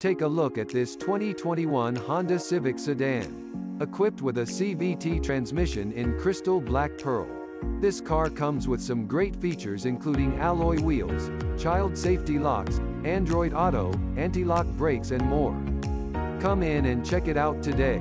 Take a look at this 2021 Honda Civic sedan. Equipped with a CVT transmission in crystal black pearl. This car comes with some great features including alloy wheels, child safety locks, Android Auto, anti-lock brakes and more. Come in and check it out today.